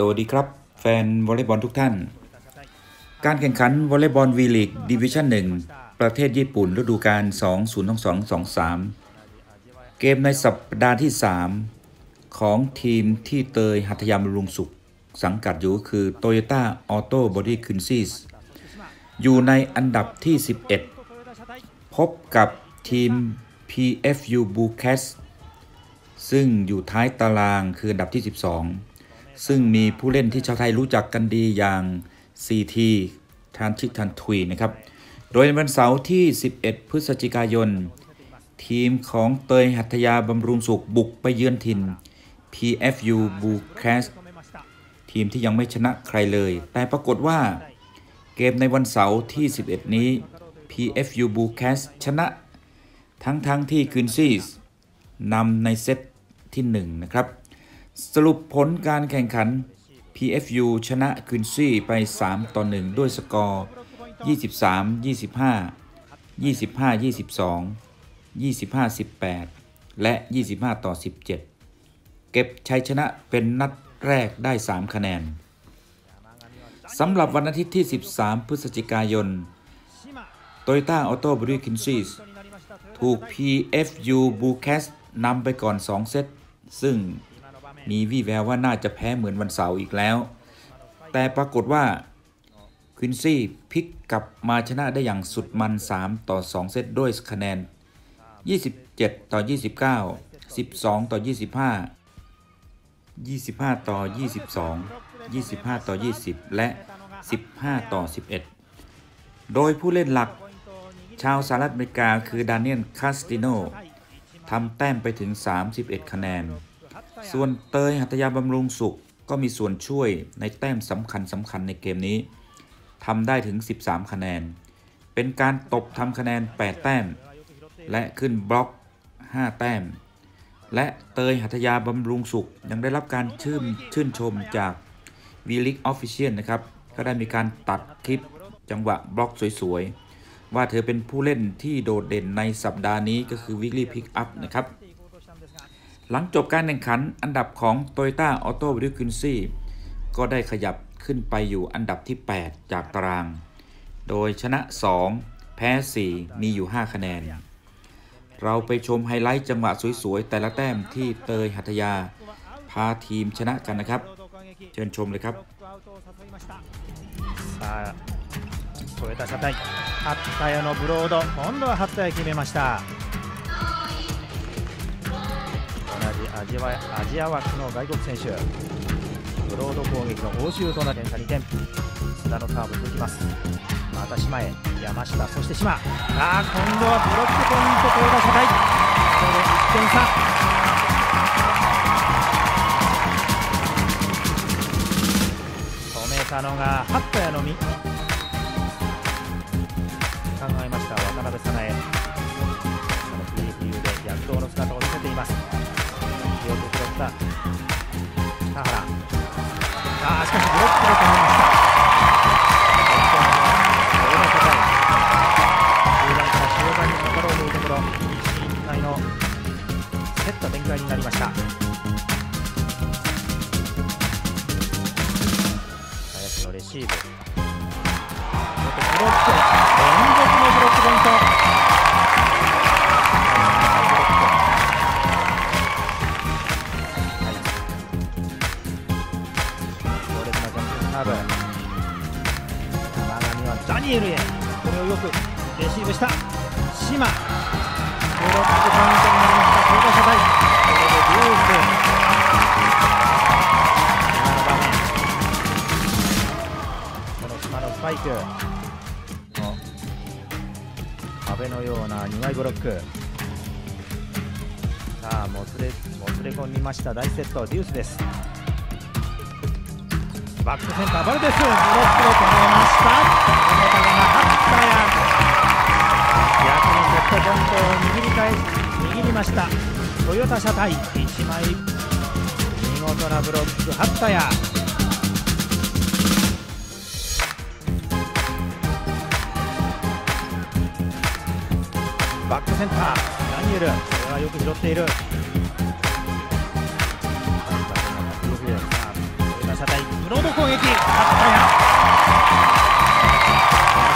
สวัสดีครับ แฟนวอลเลย์บอลทุกท่าน การแข่งขันวอลเลย์บอลวีลีกดิวิชั่น1ประเทศญี่ปุ่นฤดูกาล2022-23 เกมในสัปดาห์ที่ 3 ของทีมที่เตยหัตยามรุงสุข สังกัดอยู่คือ Toyota Auto Body c u n s i s อยู่ในอันดับที่ 11 พบกับทีม PFU b u c a s ซึ่งอยู่ท้ายตารางคืออันดับที่ 12 ซึ่งมีผู้เล่นที่ชาวไทยรู้จักกันดีอย่าง CT ทานชิทันทุยนะครับ โดยวันเสาร์ที่ 11 พฤศจิกายน ทีมของเตยหัตยาบำรุงสุขบุกไปเยือนถิ่น PFU b u c a s ทีมที่ยังไม่ชนะใครเลย แต่ปรากฏว่าเกมในวันเสาร์ที่ 11 นี้ PFU b u c a s ชนะ ทั้งทั้งที่คืนซีสนำในเซตที่ 1 นะครับ สรุปผลการแข่งขัน PFU ชนะคืนซี่ไป 3 ต่อ 1 ด้วยสกอร์ 23 25 25 22 25 18 และ 25 ต่อ 17 เก็บชัยชนะเป็นนัดแรกได้ 3 คะแนนสำหรับวันอาทิตย์ที่ 13 พฤศจิกายน Toyota Auto b r i k i n s i s ถูก PFU b u c a s นำไปก่อน 2 เซต ซึ่ง มีวี่แววว่าน่าจะแพ้เหมือนวันเสาร์อีกแล้ว แต่ปรากฏว่าควินซี่พลิกกลับมาชนะได้อย่างสุดมัน 3 ต่อ 2 เซตด้วยคะแนน 27 ต่อ 29 12 ต่อ 25 25 ต่อ 22 25 ต่อ 20 และ 15 ต่อ 11 โดยผู้เล่นหลักชาวสหรัฐอเมริกาคือดานิเอลคาสติโนทำแต้มไปถึง 31 คะแนน ส่วนเตยหัตยาบำรุงสุขก็มีส่วนช่วยในแต้มสำคัญสำคัญในเกมนี้ทำได้ถึง 13 คะแนน เป็นการตบทำคะแนน 8 แต้ม และขึ้นบล็อก 5 แต้ม และเตยหัตยาบำรุงสุขยังได้รับการชื่นชื่นชมจาก v l e a g u e Official นะครับ ก็ได้มีการตัดคลิปจังหวะบล็อกสวยๆ ว่าเธอเป็นผู้เล่นที่โดดเด่นในสัปดาห์นี้ก็คือ Weekly Pick Up นะครับ หลังจบการแข่งขันอันดับของ Toyota Auto v i c u n c y ก็ได้ขยับขึ้นไปอยู่อันดับที่ 8 จากตาราง โดยชนะ 2 แพ้ 4 มีอยู่ 5 คะแนน เราไปชมไฮไลท์จังหวะสวยๆ แต่ละแต้มที่เตยหัตยา พาทีมชนะกันนะครับ เชิญชมเลยครับトヨタ車体八田屋のブロード今度は八田屋決めました アジアアジア枠の外国選手。ブロード攻撃の応酬とな点差2点須田のサーブ続きます。また島へ山下そして島。あ今度はブロックポイントトヨタ車体これで1点差。止めたのが八田屋のみ。考えました渡辺早苗。このフリーフィールで躍動の姿を見せています。った。北原。ああしかしブロックで止めました。の競った展開になりました林のレシーブブ山上はダニエルへ。これをよくレシーブした。島。ブロックポイントになりました。強打車台これでデュース今の場面この島のスパイク。壁のような2枚ブロック。さあもつれもつれ込みました。大セットデュースですバックセンターバルデスブロックで止めました。この球がハッタや逆にセットポイントを握り返し握りました。トヨタ車体。1枚。見事なブロックハッタやバックセンター。ダニエル。これはよく拾っている。田車体ブロード攻撃あったや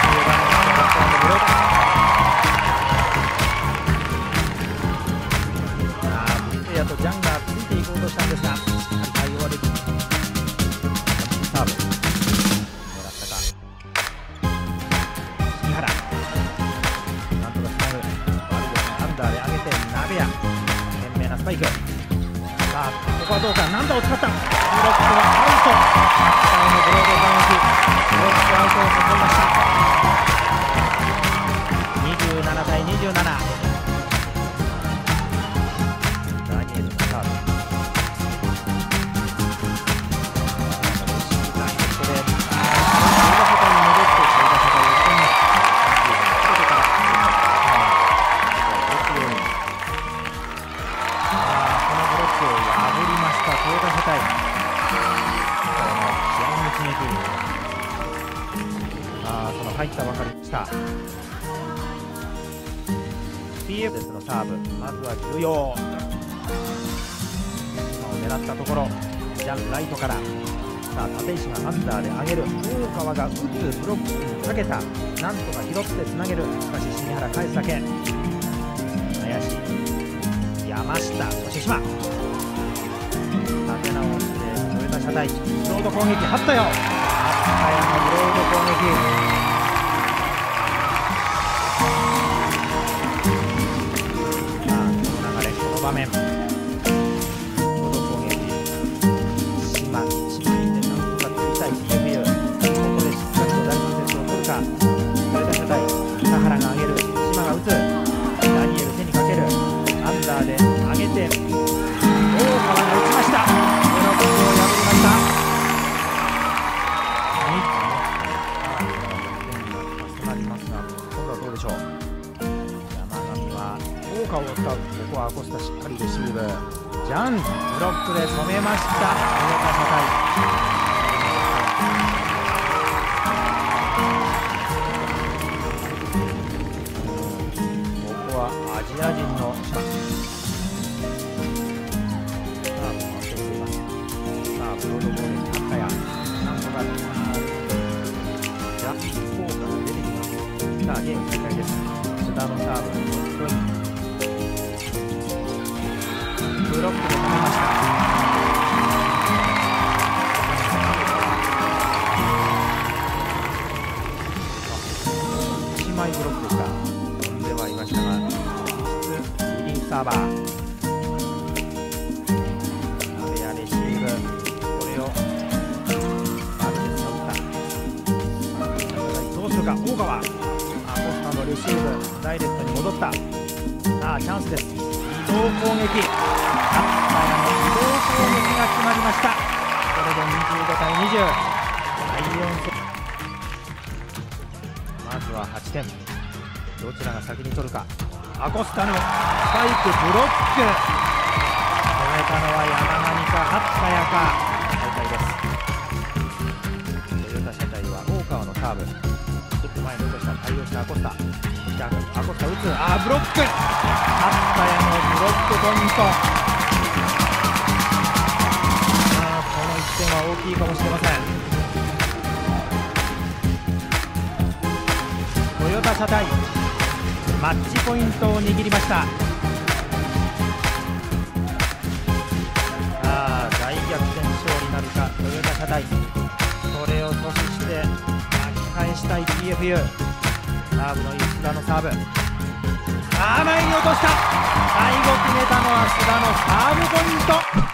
10番にバックアンドブロードさあブッテヤとジャンがついていこうとしたんですが対応はできサーブ。狙ったか。杉原。なんとかつなぐ。悪いですね。アンダーで上げて鍋谷懸命なスパイク。さあこはどうか。ナンダを使った。ブロックは。Thank you. した。PF ですのサーブまずは重要。今を狙ったところジャンライトから。さあ立石がアンダーで上げる。大川が打つブロックにかけた。なんとか拾ってつなげる。しかし杉原返すだけ。林山下そして島。立て直してトヨタ車体ブロード攻撃張ったよ。八田屋のブロード攻撃。I'm in. 効果が出てきますさあゲーム再開です須田のサーブポイブロックで止めました。1枚ブロックでした飛んではいましたがリリーフサーバー。るか。大川。アコスタのレシーブダイレクトに戻った。さあチャンスです。移動攻撃。カッタヤの移動攻撃が決まりました。これで25対20第4セット。まずは8点。どちらが先に取るか。アコスタのスパイクブロック。止めたのは山上か八田屋か。してアコスタ打つ。あブロック八田屋のブロック。ポイントあこの1点は大きいかもしれません。トヨタ車体マッチポイントを握りました。さあ大逆転勝利なるかトヨタ車体。それを阻止して巻き返したい TFU サーブのいい須田のサーブ。あー前に落とした。最後決めたのは須田のサーブポイント。